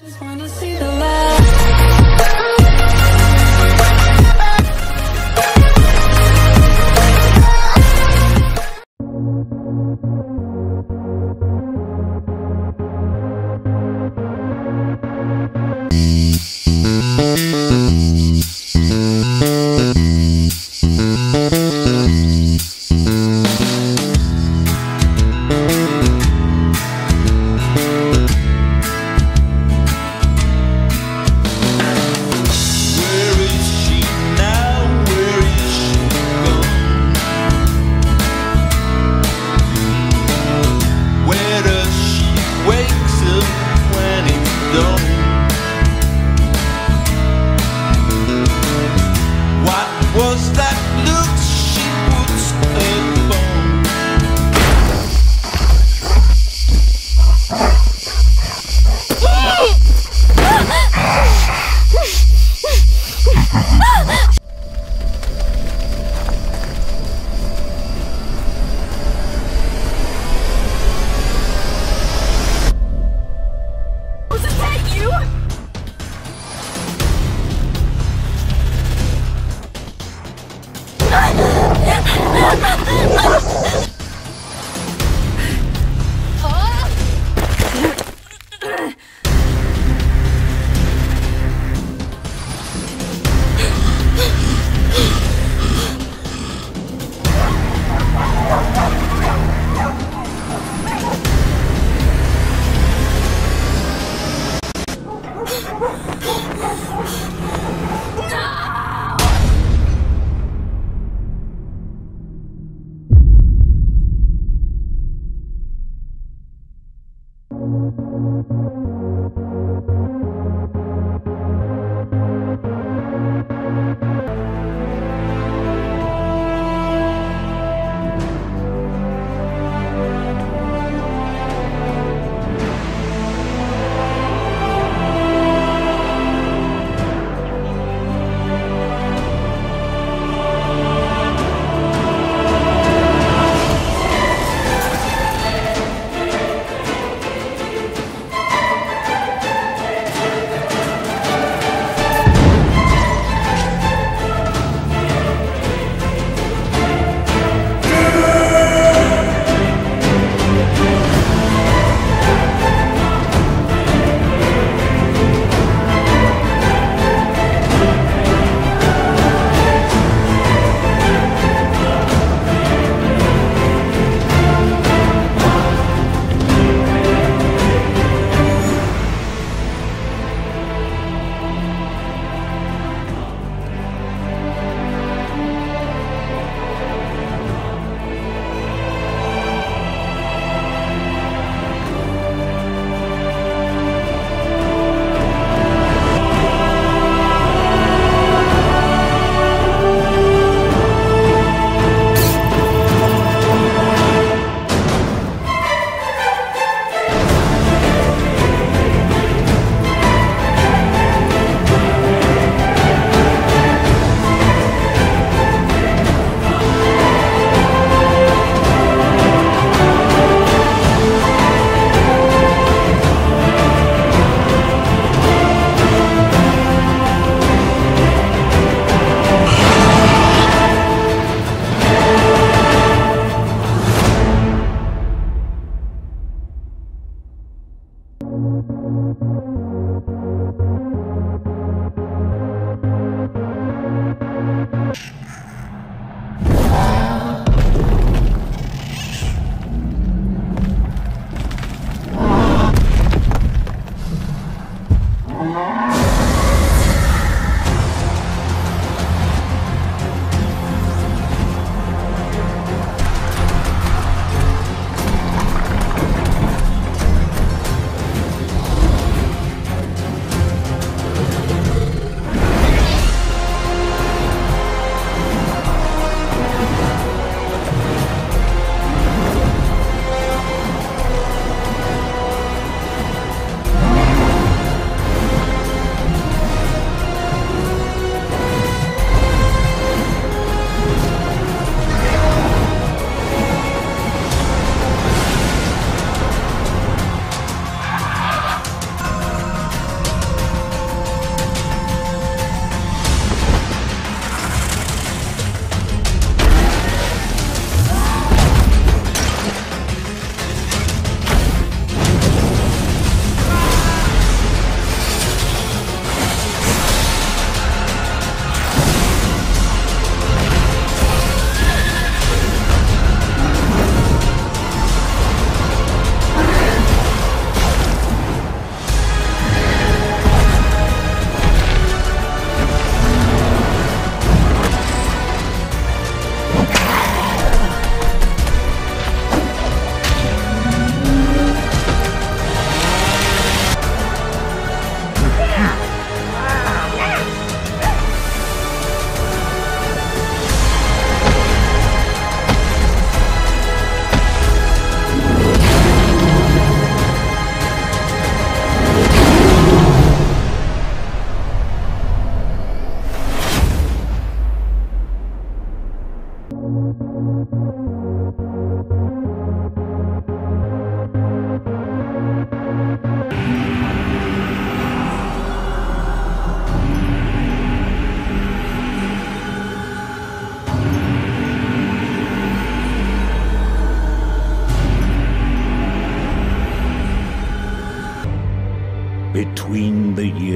Just wanna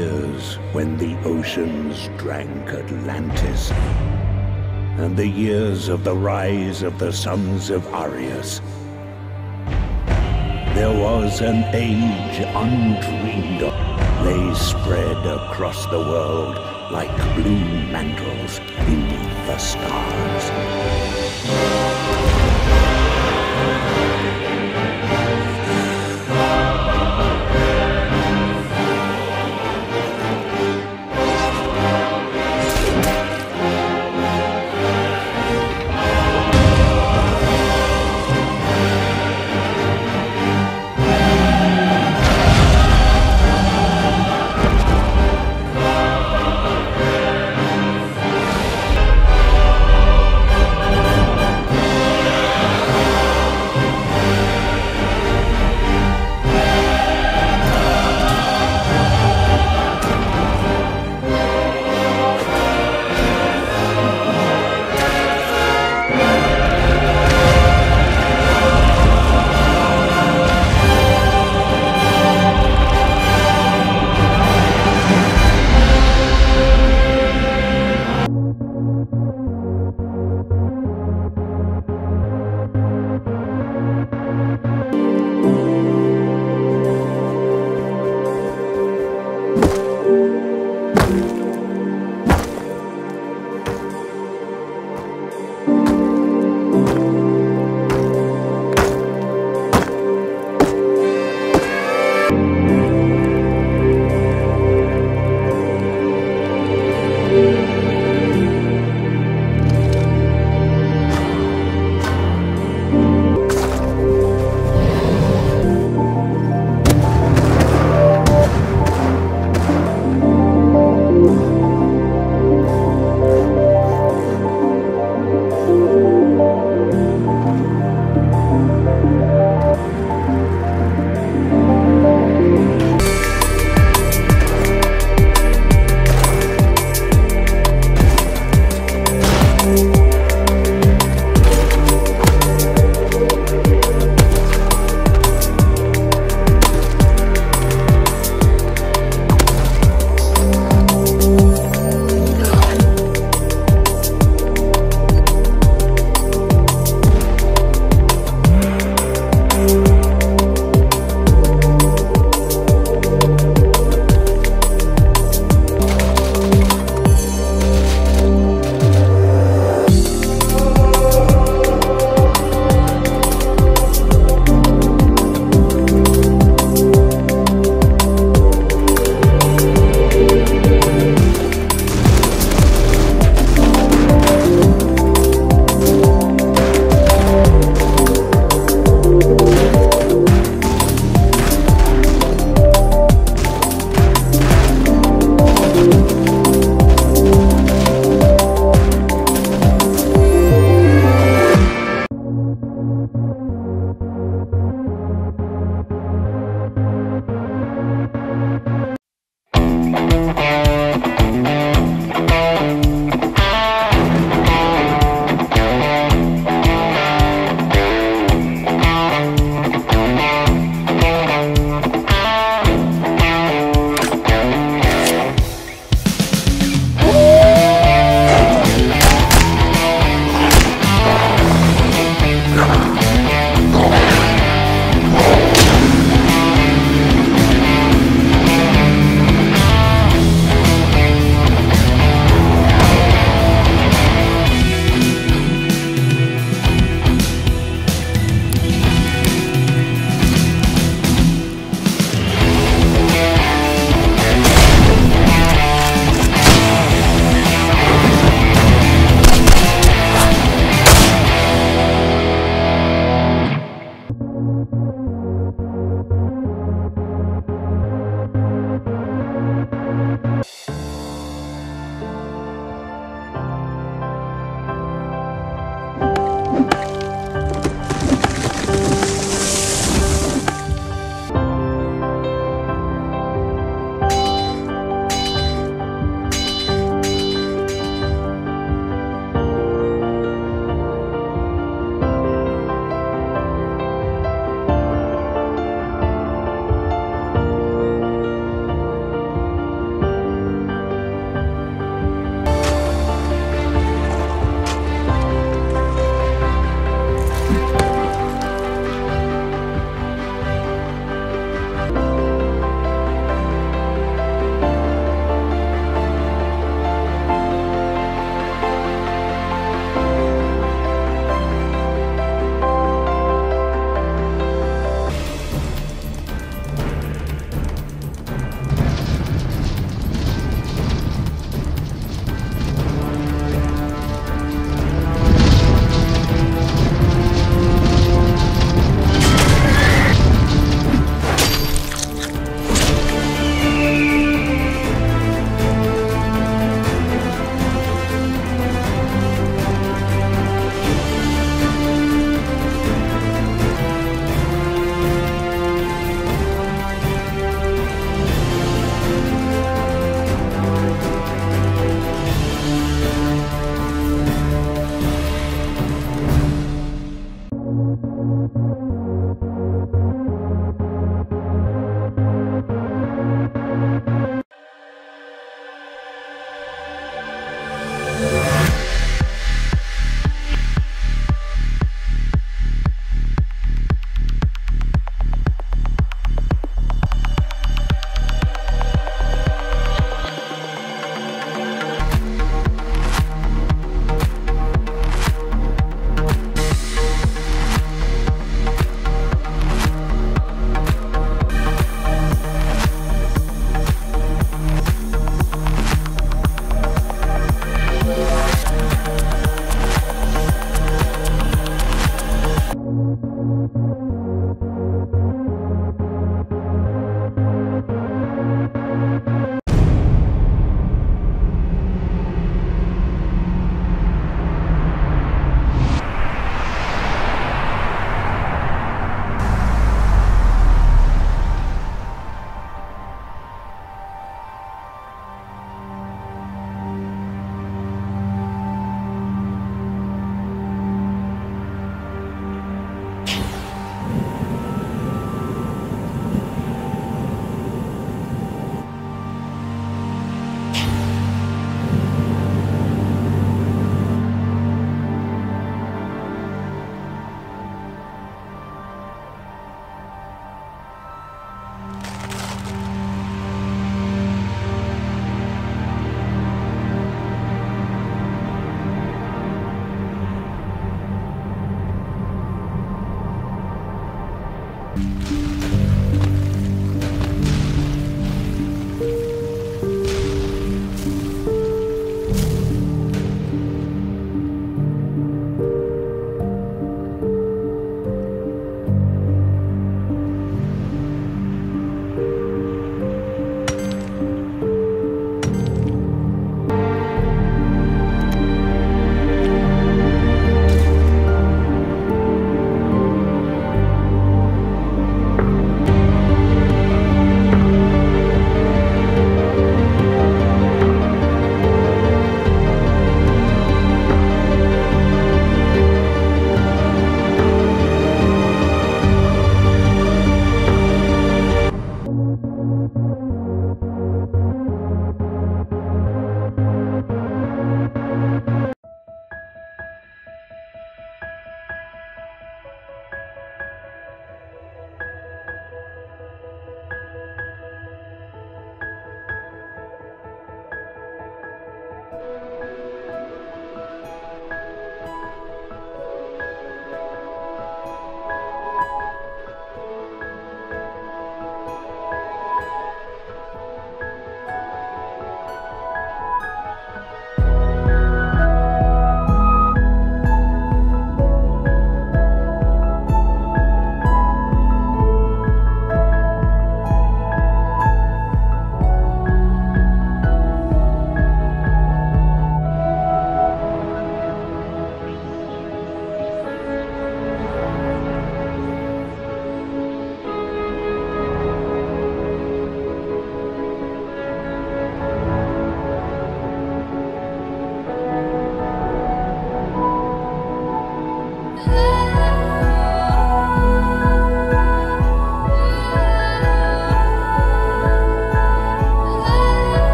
years when the oceans drank Atlantis, and the years of the rise of the sons of Aryas, there was an age undreamed of. They spread across the world like blue mantles beneath the stars.